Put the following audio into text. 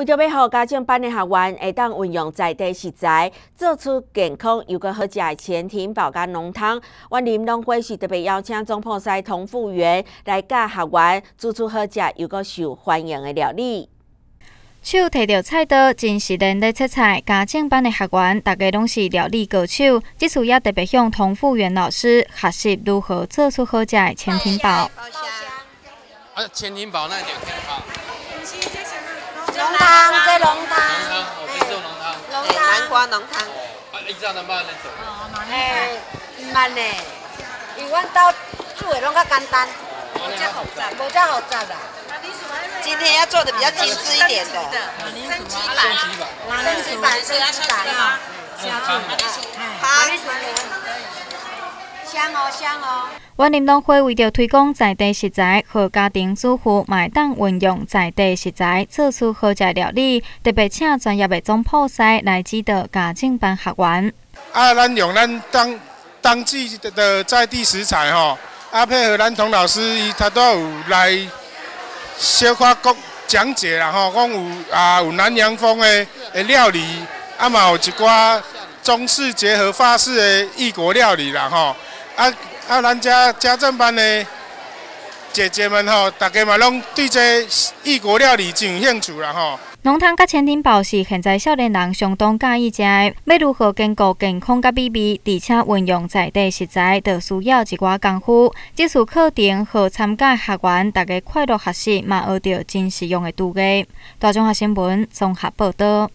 为着要互家政班的学员会当运用在地食材，做出健康又个好食的潜艇保加浓汤，阮林农会是特别邀请总铺师童富源来教学员做出好食又个受欢迎的料理。手提着菜刀，真实练在切菜。家政班的学员，大家拢是料理高手。这次也特别向童富源老师学习如何做出好食的潜艇煲。啊，潜艇煲那就挺好。浓汤，这浓汤。浓汤，浓汤。浓汤，南瓜浓汤。啊，一早能慢来做。哎，慢呢，因为阮兜煮的拢较简单，无遮复杂，无遮复杂啦。今天要做的比较精致一点的。升级版，升级版，升级版啊！好，香哦，香哦。万林东辉为着推广在地食材，和家庭主妇买当运用在地食材，做出好食料理，特别请专业的总铺师来指导家政班学员。啊，咱用咱当当季的在地食材吼，啊配合咱童老师，伊他都有来小可讲讲解啦吼，讲有啊有南洋风的的料理，啊嘛有一寡中式结合法式的异国料理啦吼，啊啊咱家家政班的姐姐们吼，大家嘛拢对这异国料理真有兴趣啦吼。浓汤甲千层煲是现在少年人相当喜意食的。要如何兼顾健康甲美味，而且运用在地食材，就需要一寡功夫。这次课程和参加学员，大家快乐学习，嘛学到真实用的图画。大中华新闻综合报道。